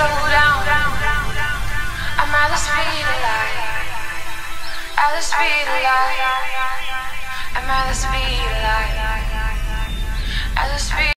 slow down. I'm at the speed of light. At the speed of light. I'm at the speed of light. At the speed.